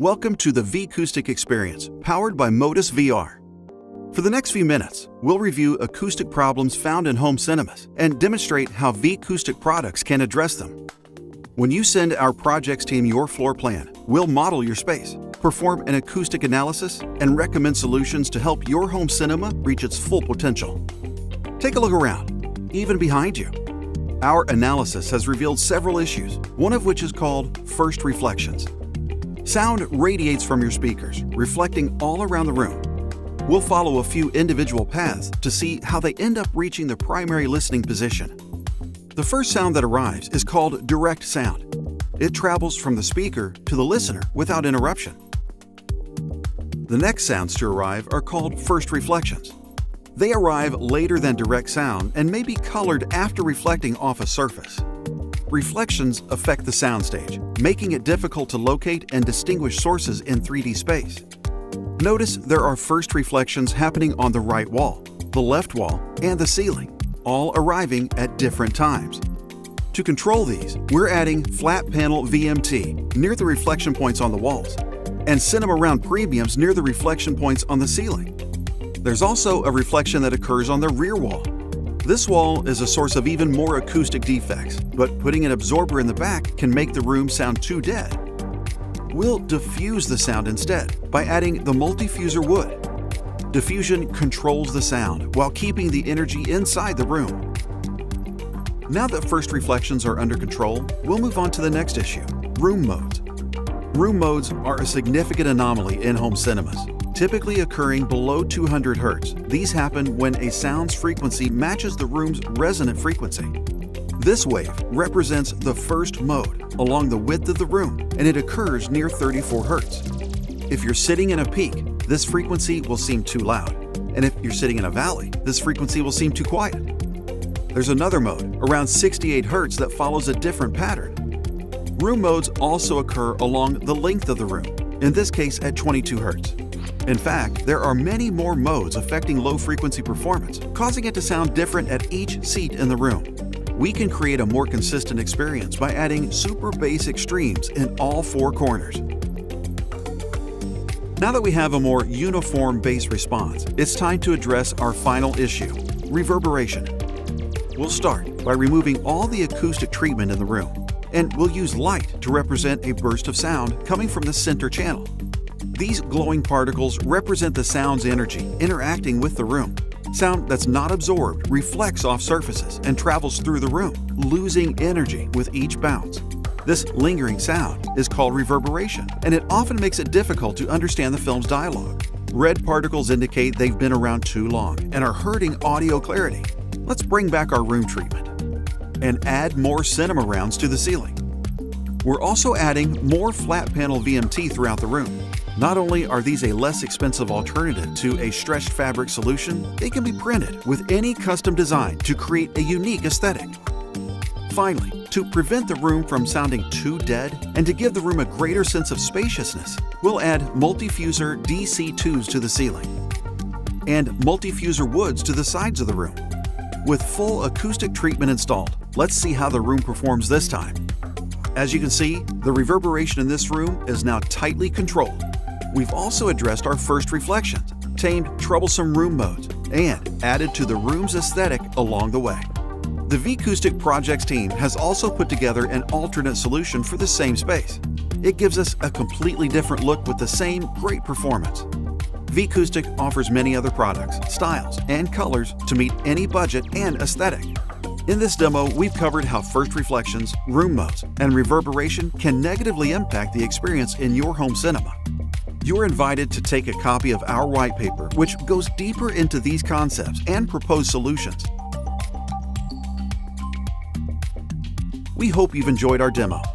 Welcome to the Vicoustic Experience, powered by Modus VR. For the next few minutes, we'll review acoustic problems found in home cinemas and demonstrate how Vicoustic products can address them. When you send our projects team your floor plan, we'll model your space, perform an acoustic analysis, and recommend solutions to help your home cinema reach its full potential. Take a look around, even behind you. Our analysis has revealed several issues, one of which is called first reflections. Sound radiates from your speakers, reflecting all around the room. We'll follow a few individual paths to see how they end up reaching the primary listening position. The first sound that arrives is called direct sound. It travels from the speaker to the listener without interruption. The next sounds to arrive are called first reflections. They arrive later than direct sound and may be colored after reflecting off a surface. Reflections affect the soundstage, making it difficult to locate and distinguish sources in 3D space. Notice there are first reflections happening on the right wall, the left wall, and the ceiling, all arriving at different times. To control these, we're adding flat panel VMT near the reflection points on the walls and Cinema Round premiums near the reflection points on the ceiling. There's also a reflection that occurs on the rear wall this wall is a source of even more acoustic defects, but putting an absorber in the back can make the room sound too dead. We'll diffuse the sound instead by adding the multifuser wood. Diffusion controls the sound while keeping the energy inside the room. Now that first reflections are under control, we'll move on to the next issue, room modes. Room modes are a significant anomaly in home cinemas typically occurring below 200 Hz. These happen when a sound's frequency matches the room's resonant frequency. This wave represents the first mode along the width of the room and it occurs near 34 Hz. If you're sitting in a peak, this frequency will seem too loud, and if you're sitting in a valley, this frequency will seem too quiet. There's another mode, around 68 Hz, that follows a different pattern. Room modes also occur along the length of the room, in this case at 22 Hz. In fact, there are many more modes affecting low-frequency performance, causing it to sound different at each seat in the room. We can create a more consistent experience by adding super bass extremes in all four corners. Now that we have a more uniform bass response, it's time to address our final issue, reverberation. We'll start by removing all the acoustic treatment in the room, and we'll use light to represent a burst of sound coming from the center channel. These glowing particles represent the sound's energy interacting with the room. Sound that's not absorbed reflects off surfaces and travels through the room, losing energy with each bounce. This lingering sound is called reverberation, and it often makes it difficult to understand the film's dialogue. Red particles indicate they've been around too long and are hurting audio clarity. Let's bring back our room treatment and add more cinema rounds to the ceiling. We're also adding more flat panel VMT throughout the room. Not only are these a less expensive alternative to a stretched fabric solution, they can be printed with any custom design to create a unique aesthetic. Finally, to prevent the room from sounding too dead and to give the room a greater sense of spaciousness, we'll add multifuser DC2s to the ceiling and multifuser woods to the sides of the room. With full acoustic treatment installed, let's see how the room performs this time. As you can see, the reverberation in this room is now tightly controlled We've also addressed our first reflections, tamed troublesome room modes, and added to the room's aesthetic along the way. The Vicoustic Projects team has also put together an alternate solution for the same space. It gives us a completely different look with the same great performance. Vicoustic offers many other products, styles, and colors to meet any budget and aesthetic. In this demo, we've covered how first reflections, room modes, and reverberation can negatively impact the experience in your home cinema you're invited to take a copy of our white paper, which goes deeper into these concepts and proposed solutions. We hope you've enjoyed our demo